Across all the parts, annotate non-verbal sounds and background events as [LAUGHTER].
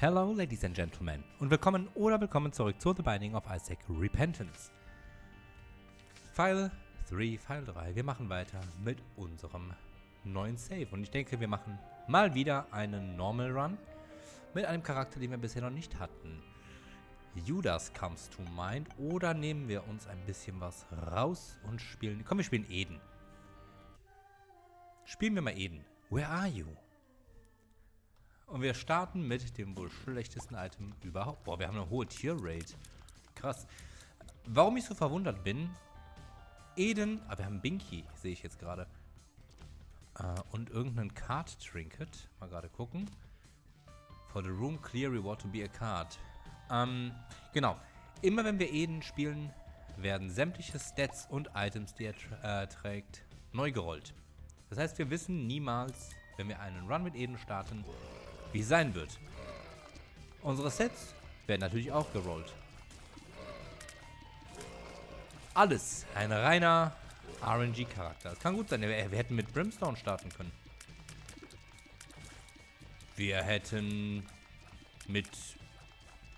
Hello, ladies and gentlemen, und willkommen oder willkommen zurück zu The Binding of Isaac Repentance. Pfeil 3, Pfeil 3. Wir machen weiter mit unserem neuen Save. Und ich denke, wir machen mal wieder einen Normal Run mit einem Charakter, den wir bisher noch nicht hatten. Judas comes to mind. Oder nehmen wir uns ein bisschen was raus und spielen... Komm, wir spielen Eden. Spielen wir mal Eden. Where are you? Und wir starten mit dem wohl schlechtesten Item überhaupt. Boah, wir haben eine hohe Tier-Rate. Krass. Warum ich so verwundert bin, Eden, ah, wir haben Binky, sehe ich jetzt gerade. Äh, und irgendeinen Card-Trinket. Mal gerade gucken. For the room, clear reward to be a card. Ähm, genau. Immer wenn wir Eden spielen, werden sämtliche Stats und Items, die er tra äh, trägt, neu gerollt. Das heißt, wir wissen niemals, wenn wir einen Run mit Eden starten, wie es sein wird. Unsere Sets werden natürlich auch gerollt. Alles ein reiner RNG-Charakter. Es kann gut sein, wir, wir hätten mit Brimstone starten können. Wir hätten mit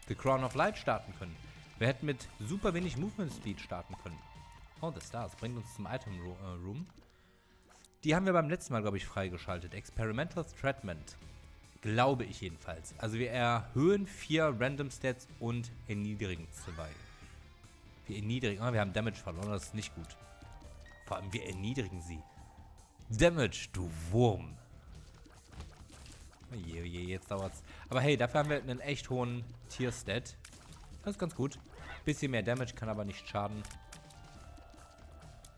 The Crown of Light starten können. Wir hätten mit super wenig Movement Speed starten können. Oh, the Stars bringt uns zum Item äh, Room. Die haben wir beim letzten Mal, glaube ich, freigeschaltet. Experimental Threatment. Glaube ich jedenfalls. Also wir erhöhen vier Random Stats und erniedrigen zwei. Wir erniedrigen... Oh, wir haben Damage verloren, das ist nicht gut. Vor allem, wir erniedrigen sie. Damage, du Wurm. Oh je, oh je, jetzt dauert's. Aber hey, dafür haben wir einen echt hohen Tier-Stat. Das ist ganz gut. Bisschen mehr Damage, kann aber nicht schaden.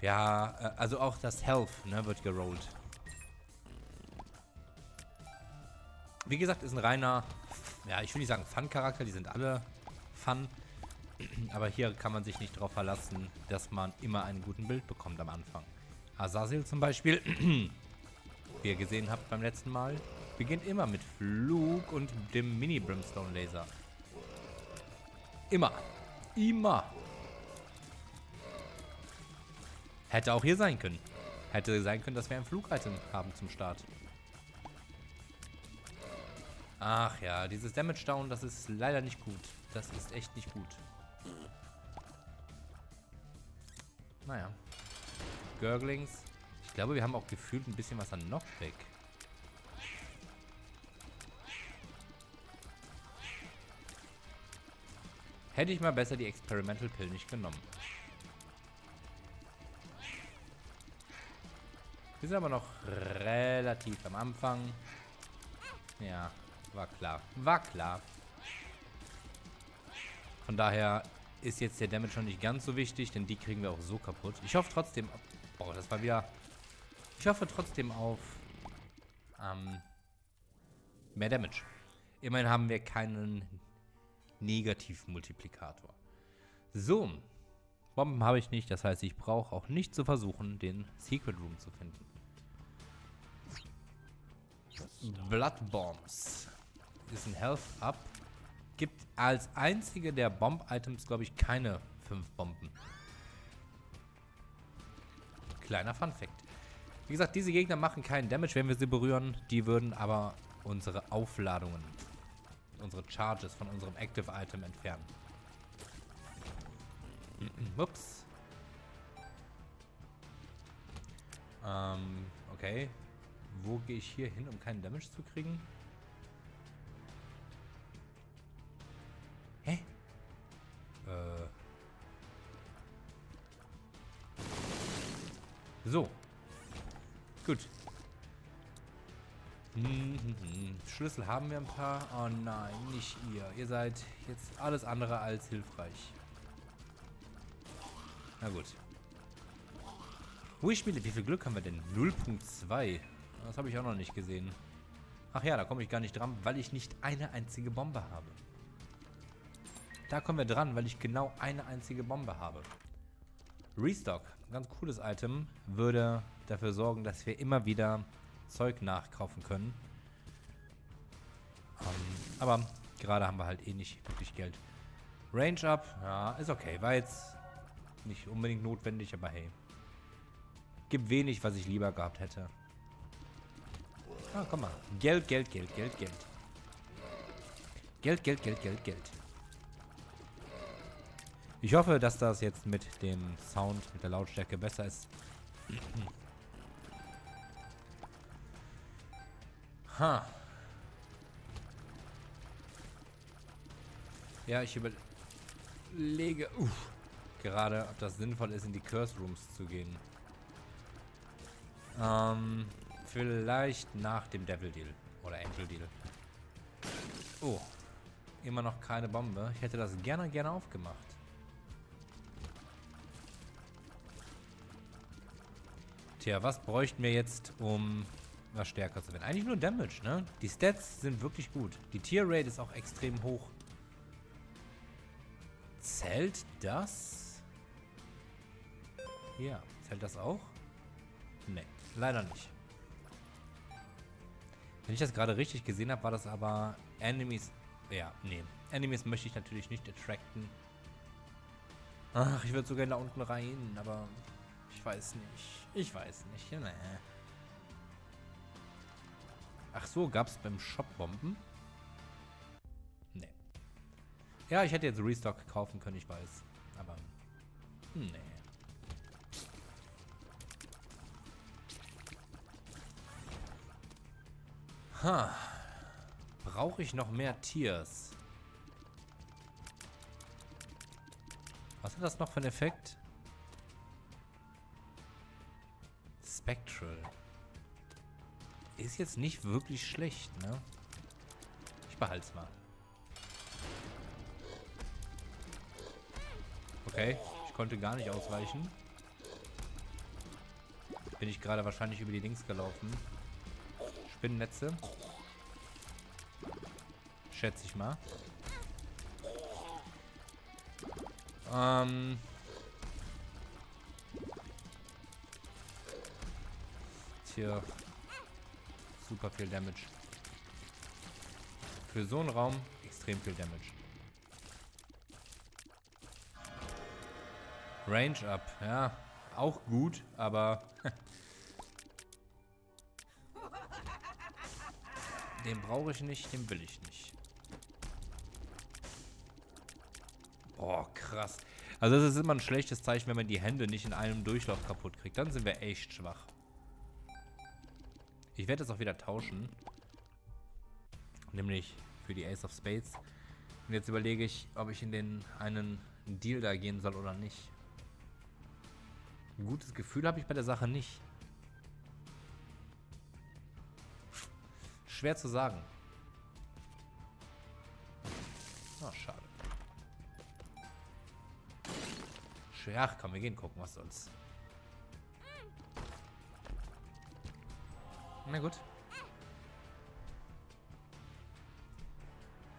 Ja, äh, also auch das Health ne, wird gerollt. Wie gesagt, ist ein reiner, ja, ich will nicht sagen Fun-Charakter, die sind alle Fun. [CLEARS THROAT] Aber hier kann man sich nicht darauf verlassen, dass man immer einen guten Bild bekommt am Anfang. Azazel zum Beispiel, [CLEARS THROAT] wie ihr gesehen habt beim letzten Mal, beginnt immer mit Flug und dem Mini-Brimstone-Laser. Immer. Immer. Hätte auch hier sein können. Hätte sein können, dass wir ein Flug-Item haben zum Start. Ach ja, dieses Damage Down, das ist leider nicht gut. Das ist echt nicht gut. Naja. Gurglings. Ich glaube, wir haben auch gefühlt ein bisschen was an Knockback. Hätte ich mal besser die Experimental Pill nicht genommen. Wir sind aber noch relativ am Anfang. Ja, war klar. War klar. Von daher ist jetzt der Damage schon nicht ganz so wichtig, denn die kriegen wir auch so kaputt. Ich hoffe trotzdem... Boah, das war wieder... Ich hoffe trotzdem auf... Ähm, mehr Damage. Immerhin haben wir keinen Negativmultiplikator. So. Bomben habe ich nicht, das heißt, ich brauche auch nicht zu versuchen, den Secret Room zu finden. Blood Bombs ist ein Health Up. Gibt als einzige der Bomb-Items, glaube ich, keine fünf Bomben. Kleiner Fun Fact. Wie gesagt, diese Gegner machen keinen Damage, wenn wir sie berühren. Die würden aber unsere Aufladungen, unsere Charges von unserem Active Item entfernen. [CLEARS THROAT] Ups. Ähm, okay. Wo gehe ich hier hin, um keinen Damage zu kriegen? Hä? Äh. So. Gut. Schlüssel haben wir ein paar. Oh nein, nicht ihr. Ihr seid jetzt alles andere als hilfreich. Na gut. Ui, Spiele, wie viel Glück haben wir denn? 0.2. Das habe ich auch noch nicht gesehen. Ach ja, da komme ich gar nicht dran, weil ich nicht eine einzige Bombe habe. Da kommen wir dran, weil ich genau eine einzige Bombe habe. Restock, ganz cooles Item, würde dafür sorgen, dass wir immer wieder Zeug nachkaufen können. Um, ähm, aber gerade haben wir halt eh nicht wirklich Geld. Range Up, ja, ist okay. War jetzt nicht unbedingt notwendig, aber hey. Gibt wenig, was ich lieber gehabt hätte. Ah, komm mal. Geld, Geld, Geld, Geld, Geld. Geld, Geld, Geld, Geld, Geld. Ich hoffe, dass das jetzt mit dem Sound, mit der Lautstärke besser ist. Ha. Ja, ich überlege uff, gerade, ob das sinnvoll ist, in die Curse Rooms zu gehen. Ähm, vielleicht nach dem Devil Deal. Oder Angel Deal. Oh. Immer noch keine Bombe. Ich hätte das gerne, gerne aufgemacht. Tja, was bräuchten wir jetzt, um was stärker zu werden? Eigentlich nur Damage, ne? Die Stats sind wirklich gut. Die Tier Rate ist auch extrem hoch. Zählt das? Ja, zählt das auch? Ne, leider nicht. Wenn ich das gerade richtig gesehen habe, war das aber Enemies... Ja, nee. Enemies möchte ich natürlich nicht attracten. Ach, ich würde sogar da unten rein, aber ich weiß nicht. Ich weiß nicht. Nee. Ach so, gab es beim Shop Bomben? Nee. Ja, ich hätte jetzt Restock kaufen können, ich weiß. Aber, nee. Ha. Brauche ich noch mehr Tiers? Was hat das noch für einen Effekt? Spectral. Ist jetzt nicht wirklich schlecht, ne? Ich behalte es mal. Okay, ich konnte gar nicht ausweichen. Bin ich gerade wahrscheinlich über die Links gelaufen. Spinnennetze. Schätze ich mal. Ähm. Hier. Super viel Damage. Für so einen Raum extrem viel Damage. Range up, ja. Auch gut, aber [LAUGHS] Den brauche ich nicht, den will ich nicht. Boah, krass. Also das ist immer ein schlechtes Zeichen, wenn man die Hände nicht in einem Durchlauf kaputt kriegt. Dann sind wir echt schwach. Ich werde das auch wieder tauschen. Nämlich für die Ace of Spades. Und jetzt überlege ich, ob ich in den einen Deal da gehen soll oder nicht. Ein gutes Gefühl habe ich bei der Sache nicht. Schwer zu sagen. Oh, schade. Ach komm, wir gehen gucken, was soll's. Na gut.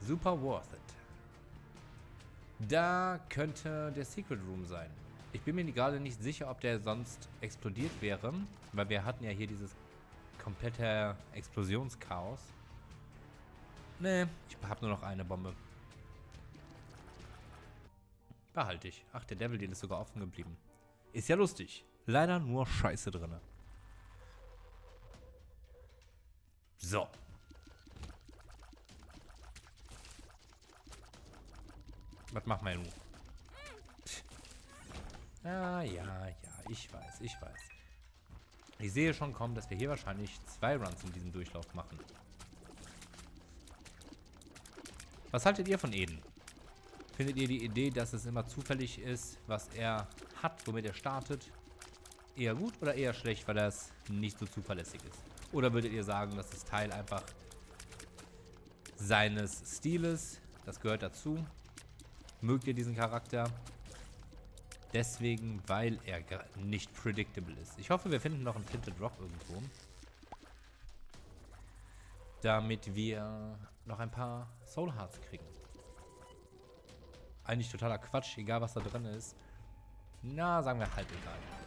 Super worth it. Da könnte der Secret Room sein. Ich bin mir gerade nicht sicher, ob der sonst explodiert wäre, weil wir hatten ja hier dieses kompletter Explosionschaos. Nee, ich habe nur noch eine Bombe. Behalte ich. Ach, der Devil Deal ist sogar offen geblieben. Ist ja lustig. Leider nur Scheiße drin. So. Was machen wir nun? Ah, ja, ja, ich weiß, ich weiß. Ich sehe schon kommen, dass wir hier wahrscheinlich zwei Runs in diesem Durchlauf machen. Was haltet ihr von Eden? Findet ihr die Idee, dass es immer zufällig ist, was er hat, womit er startet, eher gut oder eher schlecht, weil das nicht so zuverlässig ist? Oder würdet ihr sagen, das Teil einfach seines Stiles, das gehört dazu? Mögt ihr diesen Charakter? Deswegen, weil er nicht predictable ist. Ich hoffe, wir finden noch einen Tinted Rock irgendwo. Damit wir noch ein paar Soul Hearts kriegen. Eigentlich totaler Quatsch, egal was da drin ist. Na, sagen wir halt egal.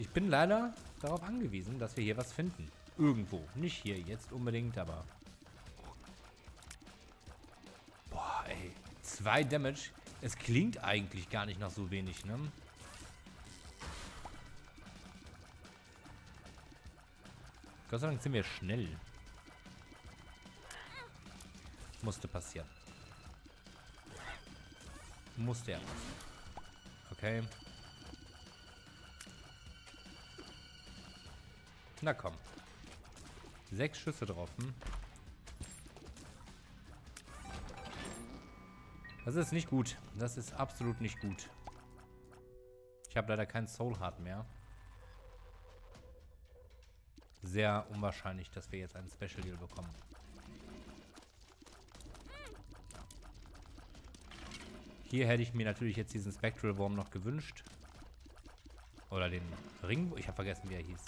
Ich bin leider darauf angewiesen, dass wir hier was finden. Irgendwo. Nicht hier jetzt unbedingt, aber... Boah, ey. Zwei Damage. Es klingt eigentlich gar nicht nach so wenig, ne? Gott sei Dank sind wir schnell. Musste passieren. Musste ja. Okay. Na komm. Sechs Schüsse drauf, hm? Das ist nicht gut. Das ist absolut nicht gut. Ich habe leider kein Soul Heart mehr. Sehr unwahrscheinlich, dass wir jetzt einen Special Deal bekommen. Hier hätte ich mir natürlich jetzt diesen Spectral Worm noch gewünscht. Oder den Ring... Ich habe vergessen, wie er hieß.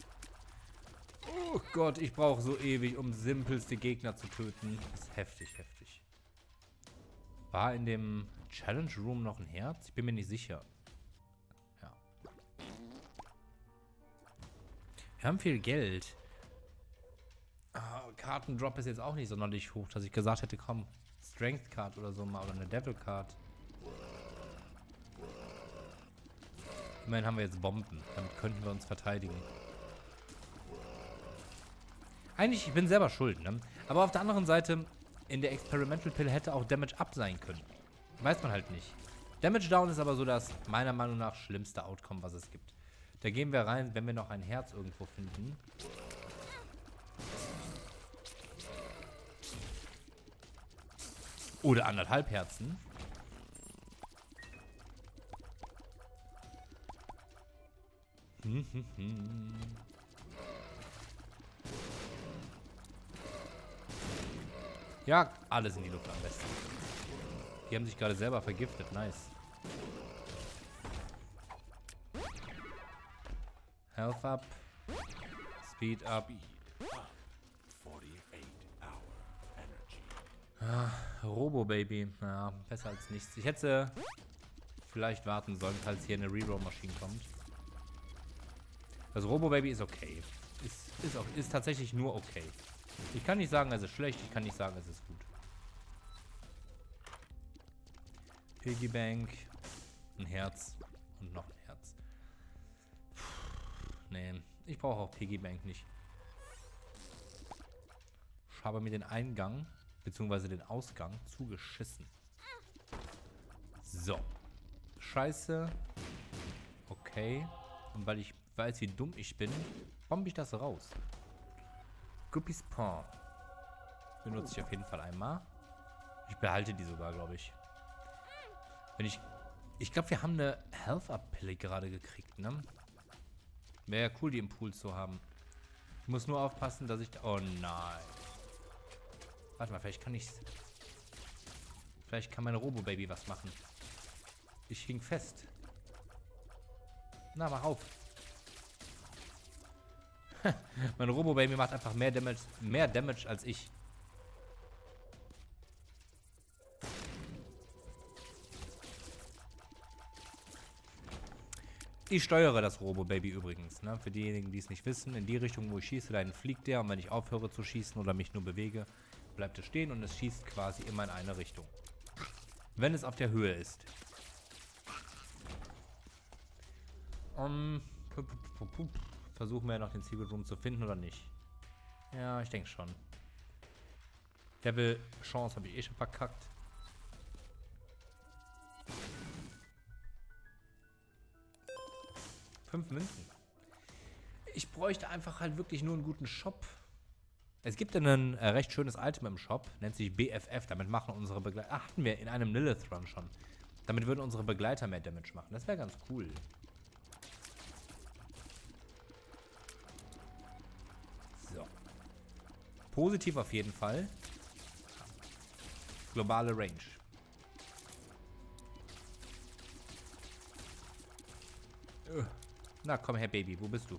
Oh Gott, ich brauche so ewig, um simpelste Gegner zu töten. Das ist heftig, heftig. War in dem Challenge Room noch ein Herz? Ich bin mir nicht sicher. Ja. Wir haben viel Geld. Ah, Kartendrop ist jetzt auch nicht sonderlich hoch, dass ich gesagt hätte, komm, Strength Card oder so mal oder eine Devil Card. Immerhin haben wir jetzt Bomben. Damit könnten wir uns verteidigen. Eigentlich, ich bin selber schuld, ne? Aber auf der anderen Seite, in der Experimental Pill hätte auch Damage Up sein können. Weiß man halt nicht. Damage Down ist aber so das meiner Meinung nach schlimmste Outcome, was es gibt. Da gehen wir rein, wenn wir noch ein Herz irgendwo finden. Oder anderthalb Herzen. Hm, hm, hm. Ja, alles in die Luft am besten. Die haben sich gerade selber vergiftet. Nice. Health up. Speed up. Ah, Robo-Baby. Ja, besser als nichts. Ich hätte vielleicht warten sollen, falls hier eine Reroll-Maschine kommt. Das Robo-Baby ist okay. Ist, ist, auch, ist tatsächlich nur okay. Ich kann nicht sagen, es ist schlecht. Ich kann nicht sagen, es ist gut. Piggy Bank. Ein Herz. Und noch ein Herz. Puh, nee, ich brauche auch Piggy Bank nicht. Ich habe mir den Eingang, beziehungsweise den Ausgang, zugeschissen. So. Scheiße. Okay. Und weil ich weiß, wie dumm ich bin, bombe ich das raus. Guppies Paw. Benutze ich auf jeden Fall einmal. Ich behalte die sogar, glaube ich. Wenn ich... Ich glaube, wir haben eine Health-Up-Pille gerade gekriegt, ne? Wäre ja cool, die im Pool zu haben. Ich muss nur aufpassen, dass ich... Oh nein. Warte mal, vielleicht kann ich... Vielleicht kann mein Robo-Baby was machen. Ich hing fest. Na, mach auf. [LAUGHS] mein Robo-Baby macht einfach mehr Damage, mehr Damage als ich. Ich steuere das Robo-Baby übrigens. Ne? Für diejenigen, die es nicht wissen, in die Richtung, wo ich schieße, dann fliegt der. Und wenn ich aufhöre zu schießen oder mich nur bewege, bleibt es stehen und es schießt quasi immer in eine Richtung. Wenn es auf der Höhe ist. Um, versuchen wir noch den Secret Room zu finden oder nicht? Ja, ich denke schon. Devil Chance habe ich eh schon verkackt. Fünf Münzen. Ich bräuchte einfach halt wirklich nur einen guten Shop. Es gibt ein äh, recht schönes Item im Shop, nennt sich BFF. Damit machen unsere Begleiter. Ach, hatten wir in einem Lilith Run schon. Damit würden unsere Begleiter mehr Damage machen. Das wäre ganz cool. So. Positiv auf jeden Fall. Globale Range. Uh. Na, komm her, Baby. Wo bist du?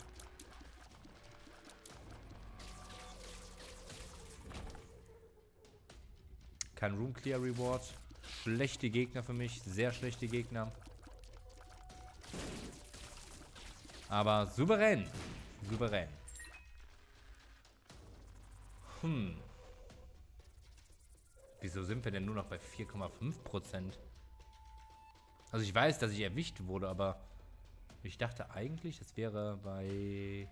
Kein Room Clear Reward. Schlechte Gegner für mich. Sehr schlechte Gegner. Aber souverän. Souverän. Hm. Wieso sind wir denn nur noch bei 4,5%? Also ich weiß, dass ich erwischt wurde, aber ich dachte eigentlich, das wäre bei...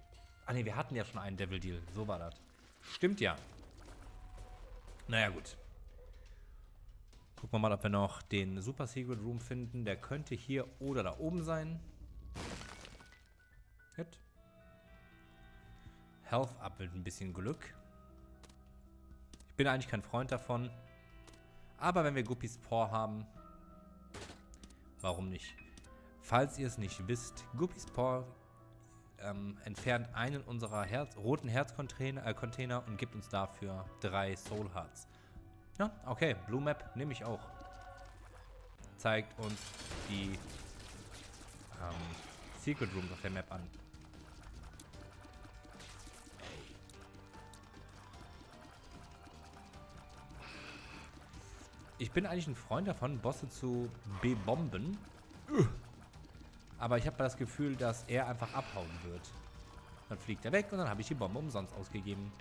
Ah ne, wir hatten ja schon einen Devil Deal. So war das. Stimmt ja. Naja, gut. Gucken wir mal, ob wir noch den Super Secret Room finden. Der könnte hier oder da oben sein. Hit. Health Up mit ein bisschen Glück. Bin eigentlich kein Freund davon. Aber wenn wir Guppies Paw haben, warum nicht? Falls ihr es nicht wisst, Guppies Paw ähm, entfernt einen unserer Herz roten Herzcontainer äh, und gibt uns dafür drei Soul Hearts. Ja, okay, Blue Map nehme ich auch. Zeigt uns die ähm, Secret Rooms auf der Map an. Ich bin eigentlich ein Freund davon, Bosse zu bebomben. Aber ich habe das Gefühl, dass er einfach abhauen wird. Dann fliegt er weg und dann habe ich die Bombe umsonst ausgegeben.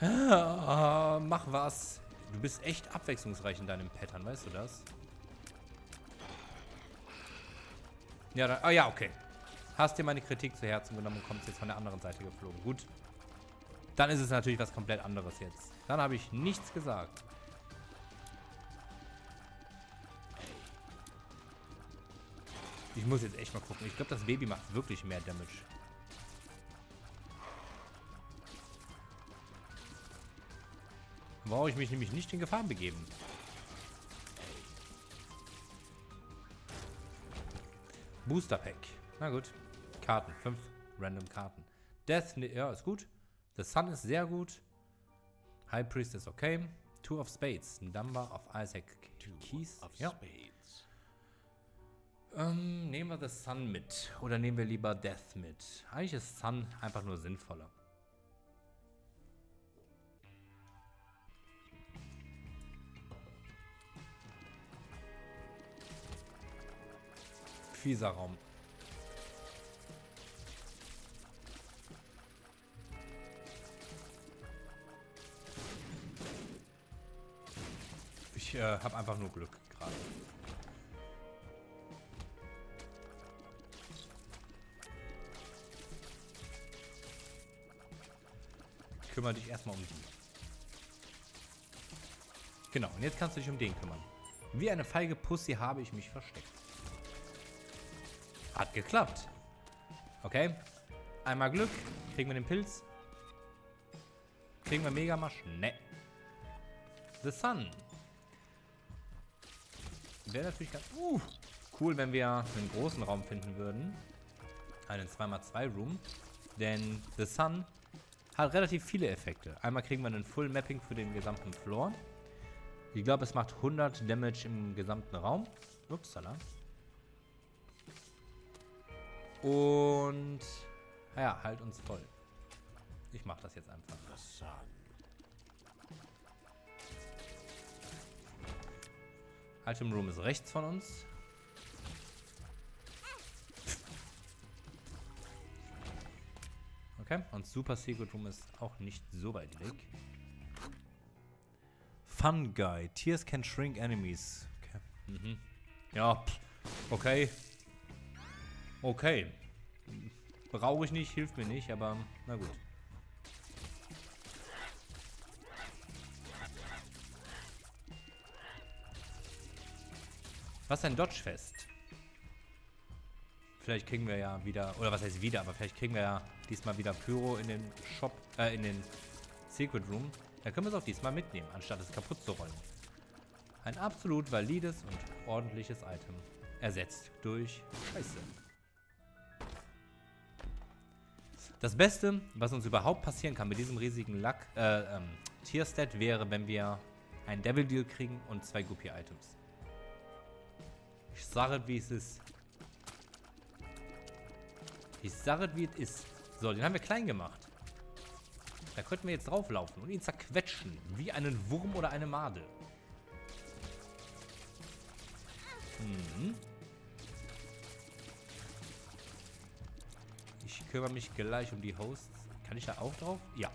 Ah, mach was. Du bist echt abwechslungsreich in deinem Pattern, weißt du das? Ja, da, oh ja, okay. Hast dir meine Kritik zu Herzen genommen und kommst jetzt von der anderen Seite geflogen. Gut. Dann ist es natürlich was komplett anderes jetzt. Dann habe ich nichts gesagt. Ich muss jetzt echt mal gucken. Ich glaube, das Baby macht wirklich mehr Damage. Brauche ich mich nämlich nicht in Gefahr begeben. Booster Pack. Na gut. Karten. Fünf random Karten. Death, ne, ja, ist gut. The Sun ist sehr gut. High Priest ist okay. Two of Spades. Number of Isaac Keys. Of ja. Spades. Ähm, nehmen wir The Sun mit. Oder nehmen wir lieber Death mit. Eigentlich ist Sun einfach nur sinnvoller. Fieser Raum. Ich äh, habe einfach nur Glück gerade. Kümmere dich erstmal um die. Genau, und jetzt kannst du dich um den kümmern. Wie eine feige Pussy habe ich mich versteckt. Hat geklappt. Okay. Einmal Glück. Kriegen wir den Pilz. Kriegen wir Megamasch? Ne. The Sun. Wäre natürlich ganz uh, cool, wenn wir einen großen Raum finden würden. Einen 2x2 Room. Denn The Sun hat relativ viele Effekte. Einmal kriegen wir einen Full Mapping für den gesamten Floor. Ich glaube, es macht 100 Damage im gesamten Raum. Upsala. Und naja, halt uns voll. Ich mach das jetzt einfach. Item Room ist rechts von uns. Okay, und Super Secret Room ist auch nicht so weit weg. Fun Guy. Tears can shrink enemies. Okay. Mhm. Ja, okay. Okay. Brauche ich nicht, hilft mir nicht, aber na gut. Was ein Dodge-Fest? Vielleicht kriegen wir ja wieder, oder was heißt wieder, aber vielleicht kriegen wir ja diesmal wieder Pyro in den Shop, äh, in den Secret Room. Da können wir es auch diesmal mitnehmen, anstatt es kaputt zu rollen. Ein absolut valides und ordentliches Item. Ersetzt durch Scheiße. Das Beste, was uns überhaupt passieren kann mit diesem riesigen Luck, äh, ähm, Tierstat wäre, wenn wir ein Devil Deal kriegen und zwei Guppy-Items. Ich sage wie es ist. Ich sage wie es ist. So, den haben wir klein gemacht. Da könnten wir jetzt drauflaufen und ihn zerquetschen. Wie einen Wurm oder eine Made. Mhm. kümmere mich gleich um die Hosts. Kann ich da auch drauf? Ja.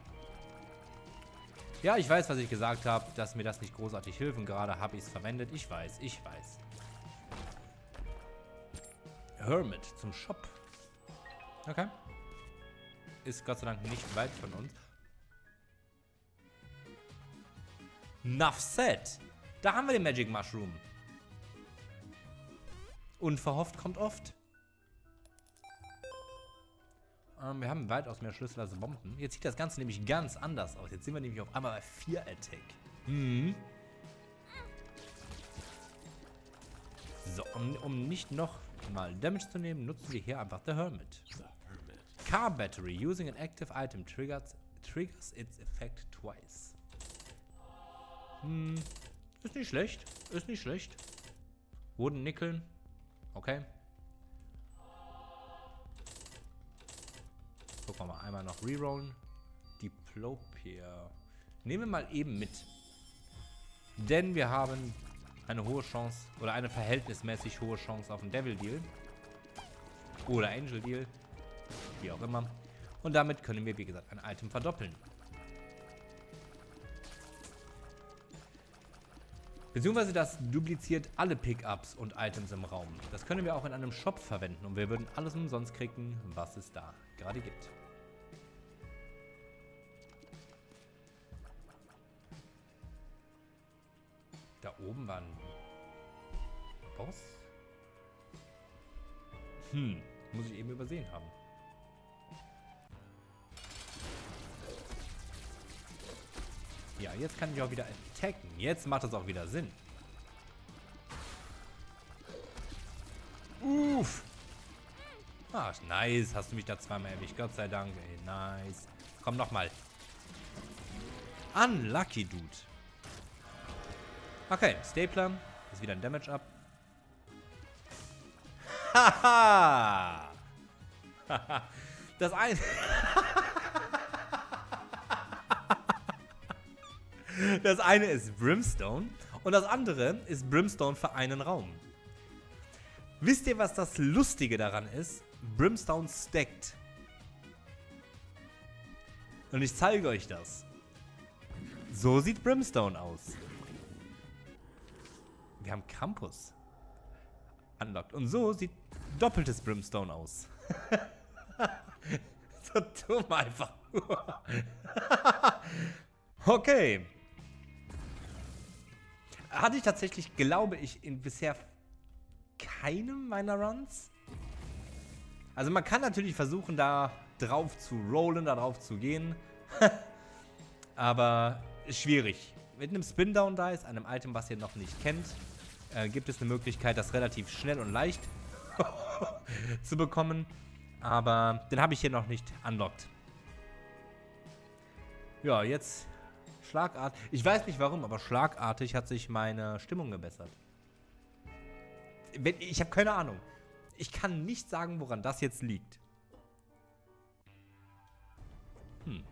Ja, ich weiß, was ich gesagt habe, dass mir das nicht großartig hilft und gerade habe ich es verwendet. Ich weiß, ich weiß. Hermit zum Shop. Okay. Ist Gott sei Dank nicht weit von uns. Nuff said. Da haben wir den Magic Mushroom. Unverhofft kommt oft. Ähm, wir haben weitaus mehr Schlüssel als Bomben. Jetzt sieht das Ganze nämlich ganz anders aus. Jetzt sind wir nämlich auf einmal bei 4 Attack. Mhm. So, um, um nicht noch mal Damage zu nehmen, nutzen wir hier einfach The Hermit. Car Battery. Using an active item triggers, triggers its effect twice. Hm, ist nicht schlecht. Ist nicht schlecht. Wurden Nickeln. Okay. Gucken wir mal einmal noch rerollen. Diplopia. Nehmen wir mal eben mit. Denn wir haben eine hohe Chance oder eine verhältnismäßig hohe Chance auf einen Devil Deal. Oder Angel Deal. Wie auch immer. Und damit können wir, wie gesagt, ein Item verdoppeln. Beziehungsweise das dupliziert alle Pickups und Items im Raum. Das können wir auch in einem Shop verwenden und wir würden alles umsonst kriegen, was es da gerade gibt. Da oben war ein Boss? Hm, muss ich eben übersehen haben. Ja, jetzt kann ich auch wieder attacken. Jetzt macht das auch wieder Sinn. Uff. Ach, nice. Hast du mich da zweimal erwischt. Gott sei Dank, ey. Nice. Komm nochmal. Unlucky, Dude. Okay, Stapler. Ist wieder ein Damage up. Haha. [LAUGHS] das eine... [LAUGHS] Das eine ist Brimstone und das andere ist Brimstone für einen Raum. Wisst ihr, was das Lustige daran ist? Brimstone stackt. Und ich zeige euch das. So sieht Brimstone aus. Wir haben Campus. Unlocked. Und so sieht doppeltes Brimstone aus. [LAUGHS] so dumm einfach. [LAUGHS] okay. Hatte ich tatsächlich, glaube ich, in bisher keinem meiner Runs. Also man kann natürlich versuchen, da drauf zu rollen, da drauf zu gehen. [LAUGHS] Aber schwierig. Mit einem Spin-Down-Dice, einem Item, was ihr noch nicht kennt, äh, gibt es eine Möglichkeit, das relativ schnell und leicht [LAUGHS] zu bekommen. Aber den habe ich hier noch nicht unlocked. Ja, jetzt schlagartig. Ich weiß nicht warum, aber schlagartig hat sich meine Stimmung gebessert. Ich habe keine Ahnung. Ich kann nicht sagen, woran das jetzt liegt. Hm.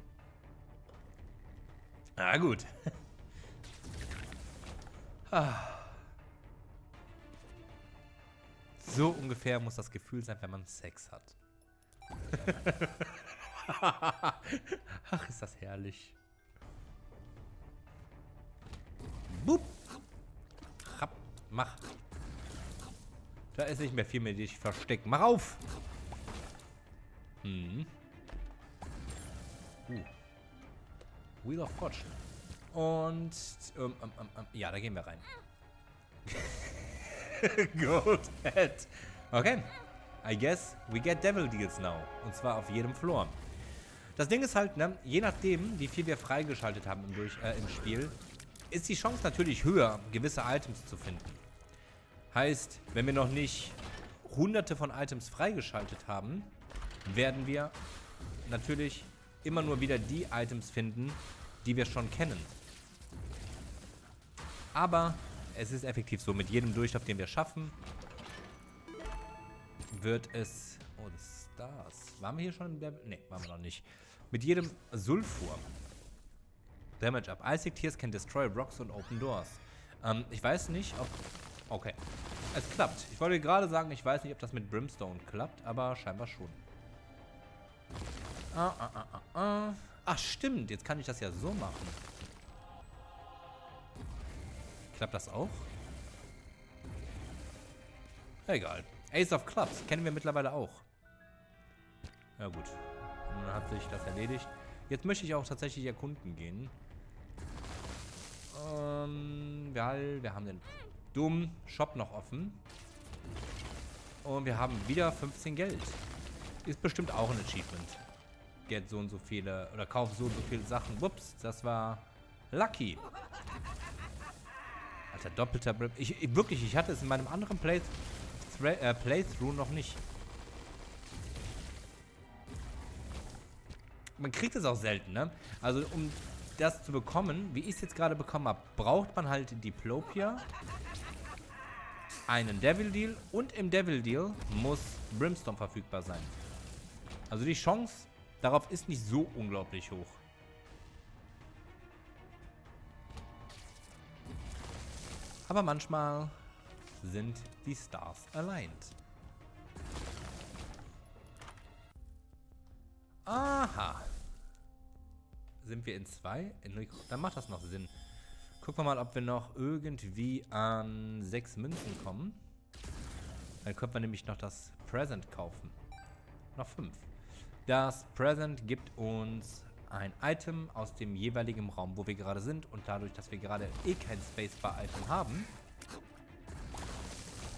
Ah, gut. [LAUGHS] ah. So ungefähr muss das Gefühl sein, wenn man Sex hat. [LAUGHS] Ach, ist das herrlich. Boop. Rapp, mach. Da ist nicht mehr viel mehr, die ich verstecken. Mach auf! Hm. Uh. Wheel of Fortune. Und, ähm, ähm, ähm, ähm ja, da gehen wir rein. [LAUGHS] [LAUGHS] Gold Head. Okay. I guess we get Devil Deals now. Und zwar auf jedem Floor. Das Ding ist halt, ne, je nachdem, wie viel wir freigeschaltet haben im, Durch äh, im Spiel, ist die Chance natürlich höher, gewisse Items zu finden. Heißt, wenn wir noch nicht hunderte von Items freigeschaltet haben, werden wir natürlich immer nur wieder die Items finden, die wir schon kennen. Aber es ist effektiv so, mit jedem Durchlauf, den wir schaffen, wird es... Oh, das Stars. Waren wir hier schon im Level? Ne, waren wir noch nicht. Mit jedem Sulfur. Damage up. Isaac Tears can destroy rocks and open doors. Ähm, ich weiß nicht, ob... Okay. Es klappt. Ich wollte gerade sagen, ich weiß nicht, ob das mit Brimstone klappt, aber scheinbar schon. Ah, ah, ah, ah, ah. Ach, stimmt. Jetzt kann ich das ja so machen. Klappt das auch? Egal. Ace of Clubs kennen wir mittlerweile auch. Ja gut. Dann hat sich das erledigt. Jetzt möchte ich auch tatsächlich erkunden gehen. Ähm, weil wir haben den dummen Shop noch offen. Und wir haben wieder 15 Geld. Ist bestimmt auch ein Achievement. Get so und so viele, oder kauf so und so viele Sachen. Ups, das war Lucky. Alter, doppelter Brim. Ich, ich, wirklich, ich hatte es in meinem anderen Play, äh, Playthrough noch nicht. Man kriegt es auch selten, ne? Also, um das zu bekommen, wie ich es jetzt gerade bekommen habe, braucht man halt Diplopia, einen Devil Deal und im Devil Deal muss Brimstone verfügbar sein. Also die Chance darauf ist nicht so unglaublich hoch. Aber manchmal sind die Stars aligned. Aha. Sind wir in zwei? Dann macht das noch Sinn. Gucken wir mal, ob wir noch irgendwie an sechs Münzen kommen. Dann könnte man nämlich noch das Present kaufen. Noch fünf. Das Present gibt uns ein Item aus dem jeweiligen Raum, wo wir gerade sind. Und dadurch, dass wir gerade eh kein Spacebar-Item haben,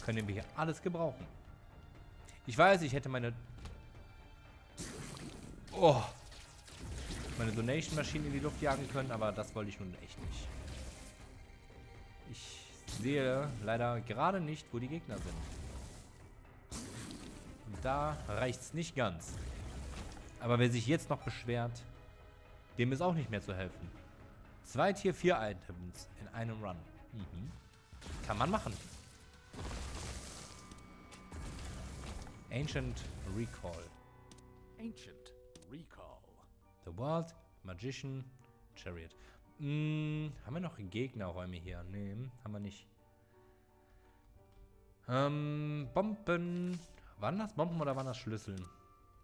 können wir hier alles gebrauchen. Ich weiß, ich hätte meine... Oh! Meine Donation-Maschine in die Luft jagen können, aber das wollte ich nun echt nicht. Ich sehe leider gerade nicht, wo die Gegner sind. Und da reicht es nicht ganz. Aber wer sich jetzt noch beschwert, dem ist auch nicht mehr zu helfen. Zwei Tier 4 Items in einem Run. Mhm. Kann man machen. Ancient Recall. Ancient Recall. The World, Magician, Chariot. Hm, haben wir noch Gegnerräume hier? Nee, haben wir nicht. Ähm, Bomben. Waren das Bomben oder waren das Schlüsseln?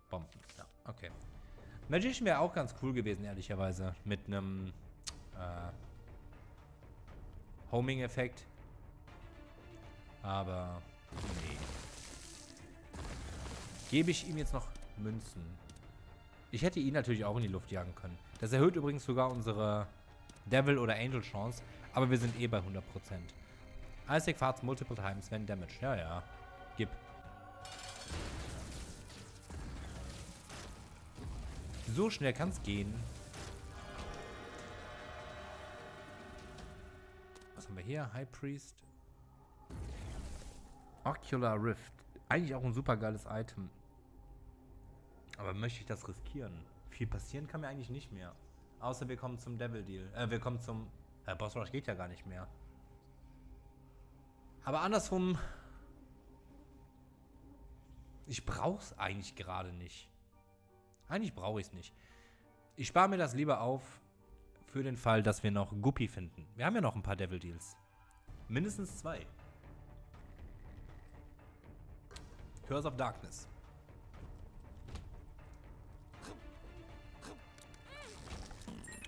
Bomben, ja, okay. Magician wäre auch ganz cool gewesen, ehrlicherweise. Mit einem äh, Homing-Effekt. Aber nee. Gebe ich ihm jetzt noch Münzen. Ich hätte ihn natürlich auch in die Luft jagen können. Das erhöht übrigens sogar unsere Devil- oder Angel-Chance. Aber wir sind eh bei 100%. Isaac farts multiple times when damaged. Ja, ja. So schnell kann es gehen. Was haben wir hier? High Priest. Ocular Rift. Eigentlich auch ein super geiles Item. Aber möchte ich das riskieren? Viel passieren kann mir eigentlich nicht mehr. Außer wir kommen zum Devil Deal. Äh, wir kommen zum... Äh, Boss Rush geht ja gar nicht mehr. Aber andersrum... Ich brauch's eigentlich gerade nicht. Eigentlich brauche ich es nicht. Ich spare mir das lieber auf für den Fall, dass wir noch Guppy finden. Wir haben ja noch ein paar Devil Deals. Mindestens zwei. Curse of Darkness.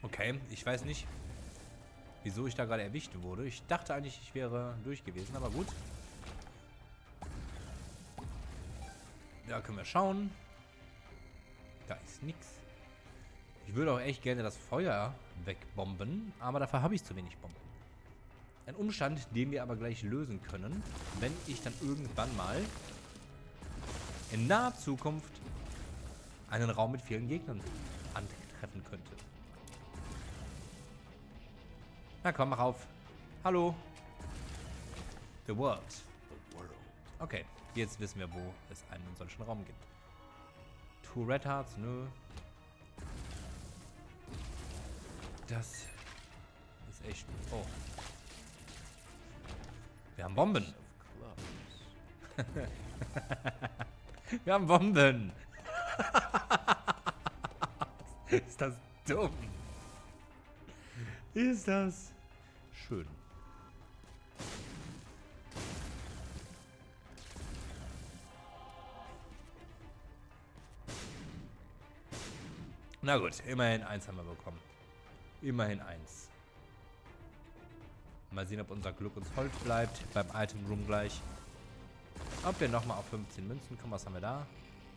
Okay, ich weiß nicht, wieso ich da gerade erwischt wurde. Ich dachte eigentlich, ich wäre durch gewesen, aber gut. Da können wir schauen. Da ist nichts. Ich würde auch echt gerne das Feuer wegbomben, aber dafür habe ich zu wenig Bomben. Ein Umstand, den wir aber gleich lösen können, wenn ich dann irgendwann mal in naher Zukunft einen Raum mit vielen Gegnern antreffen könnte. Na komm, mach auf. Hallo. The world. Okay, jetzt wissen wir, wo es einen solchen Raum gibt. Two Red Hearts, nö. Das ist echt... Oh. Wir haben Bomben. [LAUGHS] Wir haben Bomben. [LAUGHS] ist das dumm? Ist das schön. Na gut, immerhin eins haben wir bekommen. Immerhin eins. Mal sehen, ob unser Glück uns Holz bleibt. Beim Item Room gleich. Ob wir nochmal auf 15 Münzen kommen. Was haben wir da?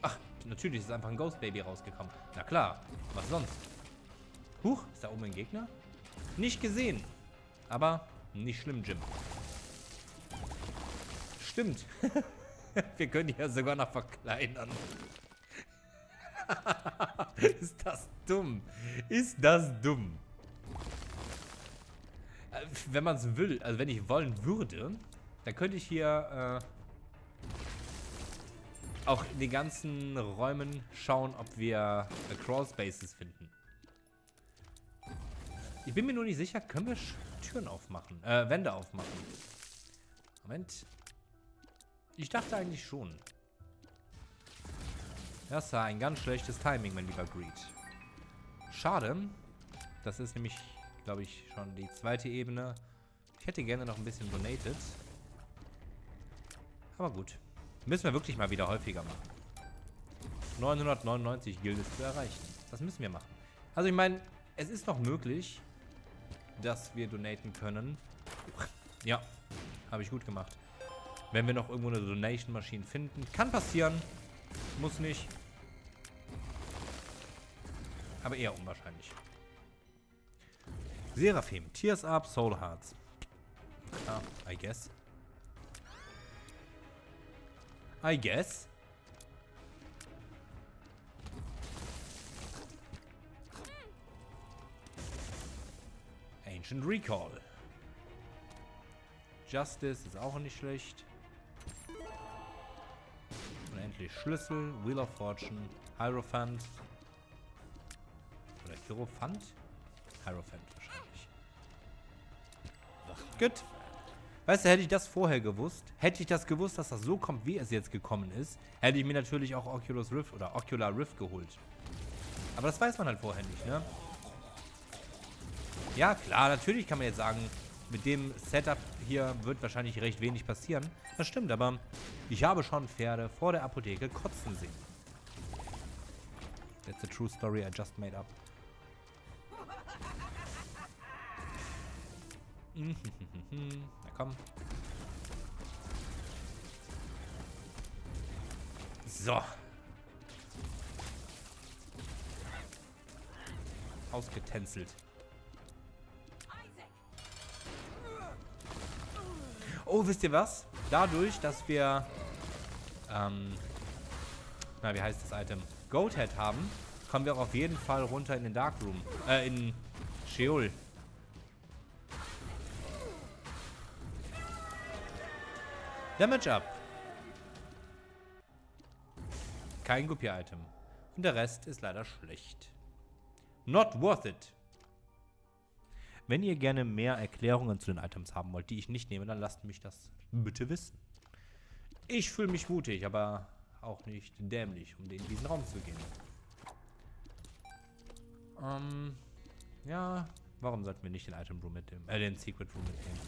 Ach, natürlich ist einfach ein Ghost Baby rausgekommen. Na klar, was sonst? Huch, ist da oben ein Gegner? Nicht gesehen. Aber nicht schlimm, Jim. Stimmt. [LAUGHS] Wir können die ja sogar noch verkleinern. [LAUGHS] ist das dumm? Ist das dumm? Äh, wenn man es will, also wenn ich wollen würde, dann könnte ich hier äh, auch in den ganzen Räumen schauen, ob wir äh, Crawl Spaces finden. Ich bin mir nur nicht sicher, können wir Türen aufmachen, äh, Wände aufmachen. Moment. Ich dachte eigentlich schon. Das war ein ganz schlechtes Timing, mein lieber Greed. Schade. Das ist nämlich, glaube ich, schon die zweite Ebene. Ich hätte gerne noch ein bisschen donated. Aber gut. Müssen wir wirklich mal wieder häufiger machen. 999 Gildes zu erreichen. Das müssen wir machen. Also ich meine, es ist noch möglich, dass wir donaten können. Ja, habe ich gut gemacht. Wenn wir noch irgendwo eine Donation-Maschine finden. Kann passieren. Muss nicht. Aber eher unwahrscheinlich. Seraphim. Tears Up, Soul Hearts. Ah, I guess. I guess. Ancient Recall. Justice ist auch nicht schlecht. Unendlich Schlüssel, Wheel of Fortune, Hierophant. Hierophant? Hierophant wahrscheinlich. Gut. Weißt du, hätte ich das vorher gewusst, hätte ich das gewusst, dass das so kommt, wie es jetzt gekommen ist, hätte ich mir natürlich auch Oculus Rift oder Ocular Rift geholt. Aber das weiß man halt vorher nicht, ne? Ja, klar, natürlich kann man jetzt sagen, mit dem Setup hier wird wahrscheinlich recht wenig passieren. Das stimmt, aber ich habe schon Pferde vor der Apotheke kotzen sehen. That's a true story I just made up. [LAUGHS] Na komm. So. Ausgetänzelt. Oh, wisst ihr was? Dadurch, dass wir, ähm, na, wie heißt das Item? Goathead haben, kommen wir auch auf jeden Fall runter in den Darkroom. Äh, in Sheol. Damage up. Kein Guppy-Item. Und der Rest ist leider schlecht. Not worth it. Wenn ihr gerne mehr Erklärungen zu den Items haben wollt, die ich nicht nehme, dann lasst mich das bitte wissen. Ich fühle mich mutig, aber auch nicht dämlich, um in diesen Raum zu gehen. Ähm, ja, warum sollten wir nicht den Item Room mitnehmen? Äh, den Secret Room mitnehmen.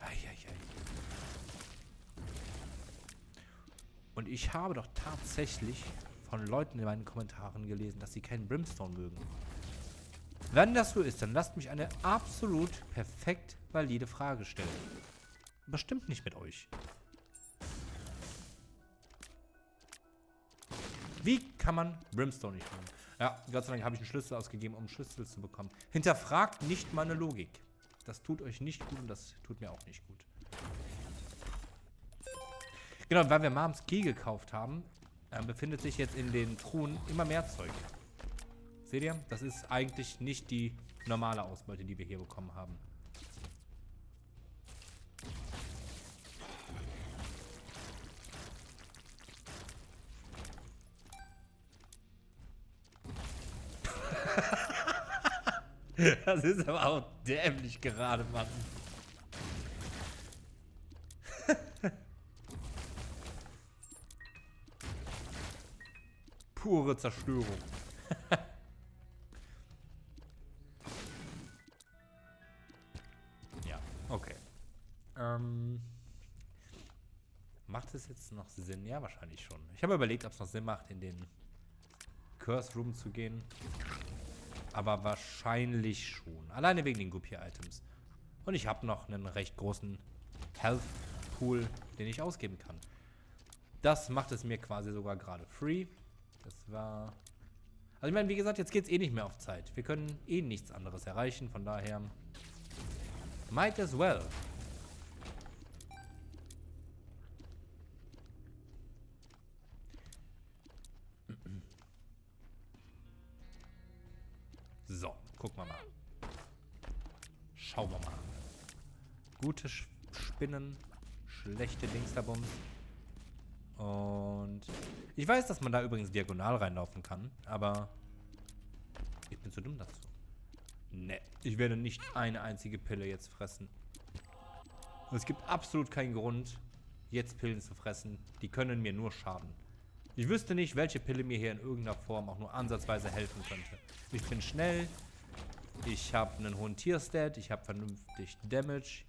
Eieiei. Und ich habe doch tatsächlich von Leuten in meinen Kommentaren gelesen, dass sie keinen Brimstone mögen. Wenn das so ist, dann lasst mich eine absolut perfekt valide Frage stellen. Bestimmt nicht mit euch. Wie kann man Brimstone nicht mögen? Ja, Gott sei Dank habe ich einen Schlüssel ausgegeben, um einen Schlüssel zu bekommen. Hinterfragt nicht meine Logik. Das tut euch nicht gut und das tut mir auch nicht gut. Genau, weil wir Mams Key gekauft haben, äh, befindet sich jetzt in den Truhen immer mehr Zeug. Seht ihr? Das ist eigentlich nicht die normale Ausbeute, die wir hier bekommen haben. [LAUGHS] das ist aber auch dämlich gerade, Mann. Pure Zerstörung. ja, okay. Ähm, macht es jetzt noch Sinn? Ja, wahrscheinlich schon. Ich habe überlegt, ob es noch Sinn macht, in den Curse Room zu gehen. Aber wahrscheinlich schon. Alleine wegen den Guppy-Items. Und ich habe noch einen recht großen Health Pool, den ich ausgeben kann. Das macht es mir quasi sogar gerade free. Das war... Also ich meine, wie gesagt, jetzt geht es eh nicht mehr auf Zeit. Wir können eh nichts anderes erreichen, von daher... Might as well. So, gucken wir mal. Schauen wir mal. Gute Sch Spinnen, schlechte Dingsterbums. Und ich weiß, dass man da übrigens diagonal reinlaufen kann, aber ich bin zu dumm dazu. Ne, ich werde nicht eine einzige Pille jetzt fressen. Es gibt absolut keinen Grund, jetzt Pillen zu fressen. Die können mir nur schaden. Ich wüsste nicht, welche Pille mir hier in irgendeiner Form auch nur ansatzweise helfen könnte. Ich bin schnell. Ich habe einen hohen Tierstat. Ich habe vernünftig Damage.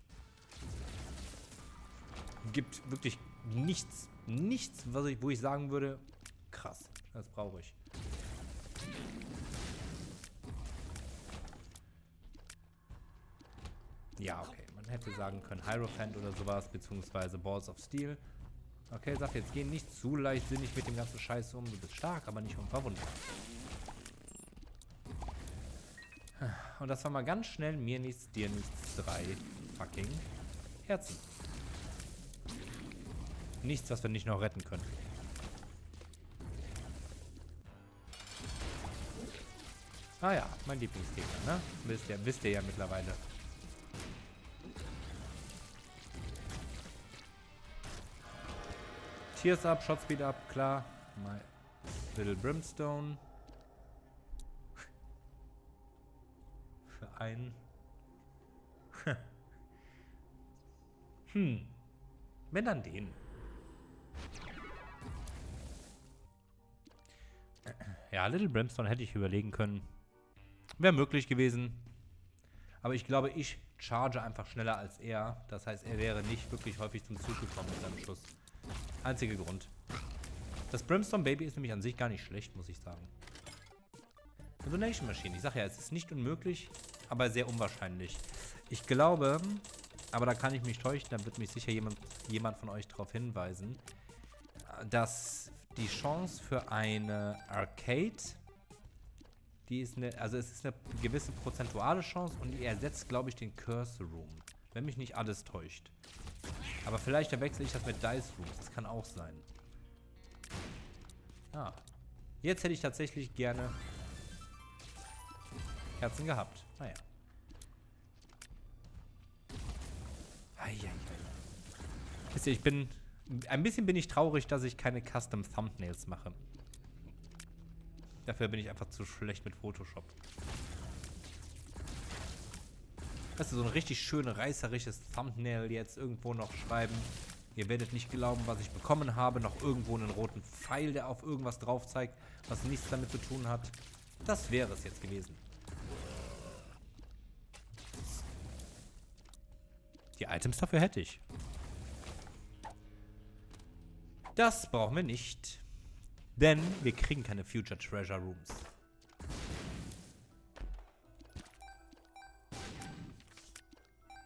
Gibt wirklich nichts, nichts, was ich, wo ich sagen würde, krass, das brauche ich. Ja, okay. Man hätte sagen können Hierophant oder sowas, beziehungsweise Balls of Steel. Okay, sag jetzt, geh nicht zu leichtsinnig mit dem ganzen Scheiß um. Du bist stark, aber nicht unverwundbar. Und das war mal ganz schnell mir nichts, dir nichts, drei fucking Herzen. Nichts, was wir nicht noch retten können. Ah ja, mein Lieblingsgegner, ne? Wisst ihr, wisst ihr ja mittlerweile. Tears up, Shot Speed up, klar. My Little Brimstone. Für einen. [LAUGHS] hm. Wenn dann den. Ja, Little Brimstone hätte ich überlegen können. Wäre möglich gewesen. Aber ich glaube, ich charge einfach schneller als er. Das heißt, er wäre nicht wirklich häufig zum Zug gekommen mit seinem Schuss. Einziger Grund. Das Brimstone Baby ist nämlich an sich gar nicht schlecht, muss ich sagen. Eine Donation Machine. Ich sage ja, es ist nicht unmöglich, aber sehr unwahrscheinlich. Ich glaube, aber da kann ich mich täuschen, da wird mich sicher jemand, jemand von euch darauf hinweisen, dass die Chance für eine Arcade, die ist eine, also es ist eine gewisse prozentuale Chance und die ersetzt, glaube ich, den Curse Room. Wenn mich nicht alles täuscht. Aber vielleicht verwechsel ich das mit Dice Rooms. Das kann auch sein. Ah. Jetzt hätte ich tatsächlich gerne Herzen gehabt. Naja. Eieiei. Wisst ihr, ich bin... Ein bisschen bin ich traurig, dass ich keine Custom Thumbnails mache. Dafür bin ich einfach zu schlecht mit Photoshop. Weißt du, so ein richtig schön reißerisches Thumbnail jetzt irgendwo noch schreiben. Ihr werdet nicht glauben, was ich bekommen habe. Noch irgendwo einen roten Pfeil, der auf irgendwas drauf zeigt, was nichts damit zu tun hat. Das wäre es jetzt gewesen. Die Items dafür hätte ich. Das brauchen wir nicht. Denn wir kriegen keine Future Treasure Rooms.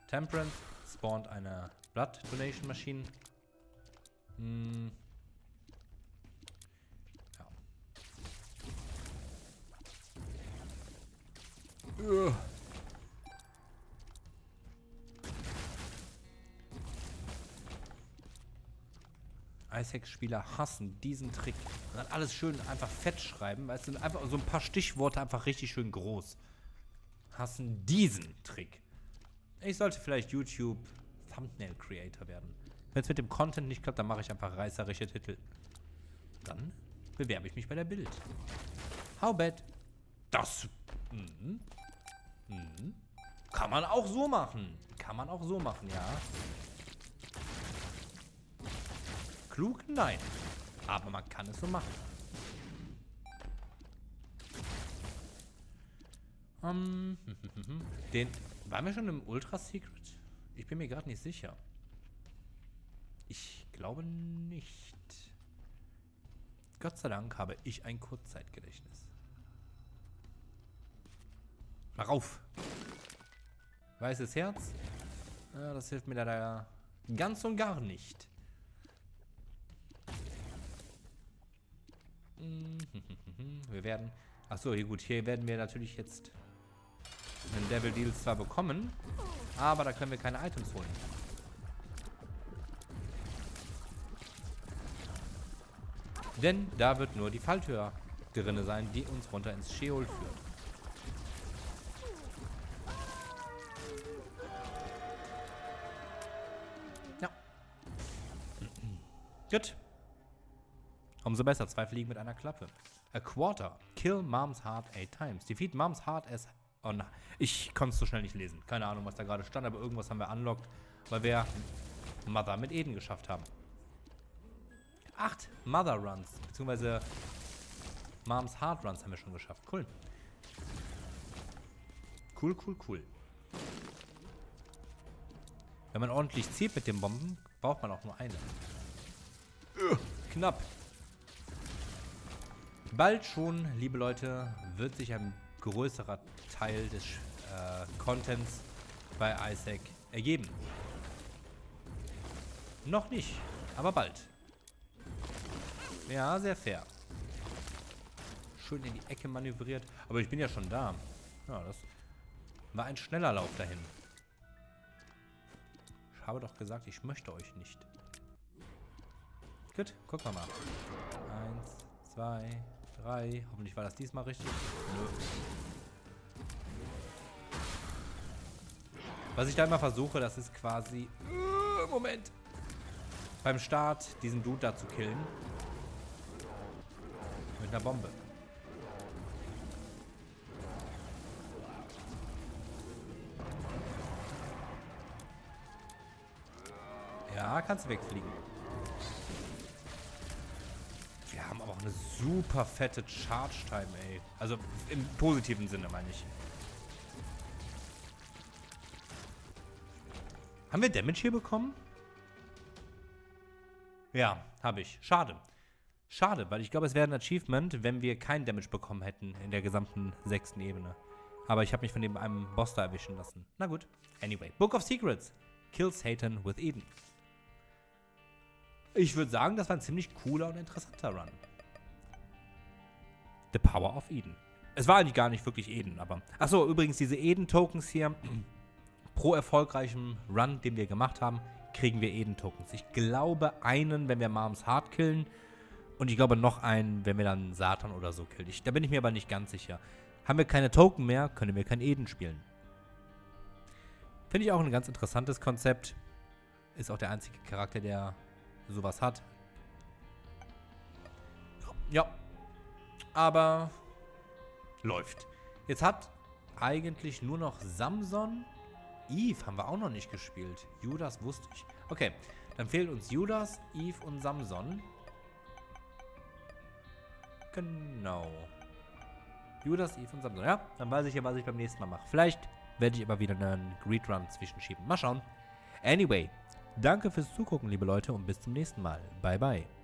Temperance spawnt eine Blood Donation Machine. Hm. Ja. Uh. Icehex-Spieler hassen diesen Trick. Man hat alles schön einfach fett schreiben, weißt du, einfach so ein paar Stichworte einfach richtig schön groß. Hassen diesen Trick. Ich sollte vielleicht YouTube Thumbnail Creator werden. Wenn es mit dem Content nicht klappt, dann mache ich einfach reißerische Titel. Dann bewerbe ich mich bei der Bild. How bad? Das. Mh, mh, kann man auch so machen. Kann man auch so machen, ja. Klug? Nein. Aber man kann es so machen. Um, [LAUGHS] den waren wir schon im Ultra Secret? Ich bin mir gerade nicht sicher. Ich glaube nicht. Gott sei Dank habe ich ein Kurzzeitgedächtnis. Mach auf! Weißes Herz. Ja, das hilft mir leider Ganz und gar nicht. [LAUGHS] Wir werden... Achso, hier gut. Hier werden wir natürlich jetzt einen Devil Deal zwar bekommen, aber da können wir keine Items holen. Denn da wird nur die Falltür drinne sein, die uns runter ins Sheol führt. Ja. [CLEARS THROAT] Gut. Umso besser. Zwei Fliegen mit einer Klappe. A quarter. Kill Mom's Heart eight times. Defeat Mom's Heart as... Oh nein. Ich konnte es so schnell nicht lesen. Keine Ahnung, was da gerade stand, aber irgendwas haben wir unlocked, weil wir Mother mit Eden geschafft haben. Acht Mother Runs, beziehungsweise Moms Heart Runs haben wir schon geschafft. Cool. Cool, cool, cool. Wenn man ordentlich zieht mit den Bomben, braucht man auch nur eine. Knapp. Bald schon, liebe Leute, wird sich ein größerer Teil des äh, Contents bei Isaac ergeben. Noch nicht, aber bald. Ja, sehr fair. Schön in die Ecke manövriert. Aber ich bin ja schon da. Ja, das war ein schneller Lauf dahin. Ich habe doch gesagt, ich möchte euch nicht. Gut, gucken wir mal. Eins, zwei, drei. Hoffentlich war das diesmal richtig. Nö. Was ich da immer versuche, das ist quasi... Uh, Moment. Beim Start diesen Dude da zu killen. Mit einer Bombe. Ja, kannst du wegfliegen. Wir haben aber auch eine super fette Charge-Time, ey. Also im positiven Sinne, meine ich. Haben wir Damage hier bekommen? Ja, habe ich. Schade. Schade, weil ich glaube, es wäre ein Achievement, wenn wir kein Damage bekommen hätten in der gesamten sechsten Ebene. Aber ich habe mich von dem einem Boss da erwischen lassen. Na gut. Anyway, Book of Secrets. Kill Satan with Eden. Ich würde sagen, das war ein ziemlich cooler und interessanter Run. The Power of Eden. Es war eigentlich gar nicht wirklich Eden, aber... Achso, übrigens, diese Eden-Tokens hier, pro erfolgreichem Run, den wir gemacht haben, kriegen wir Eden-Tokens. Ich glaube einen, wenn wir Moms Heart killen und ich glaube noch einen, wenn wir dann Satan oder so killen. Ich, da bin ich mir aber nicht ganz sicher. Haben wir keine Token mehr, können wir kein Eden spielen. Finde ich auch ein ganz interessantes Konzept. Ist auch der einzige Charakter, der sowas hat. Ja. Aber läuft. Jetzt hat eigentlich nur noch Samson. Eve haben wir auch noch nicht gespielt. Judas wusste ich. Okay, dann fehlt uns Judas, Eve und Samson. Genau. Judas, Eve und Samson. Ja, dann weiß ich ja, was ich beim nächsten Mal mache. Vielleicht werde ich aber wieder einen Greed Run zwischenschieben. Mal schauen. Anyway, danke fürs Zugucken, liebe Leute, und bis zum nächsten Mal. Bye, bye.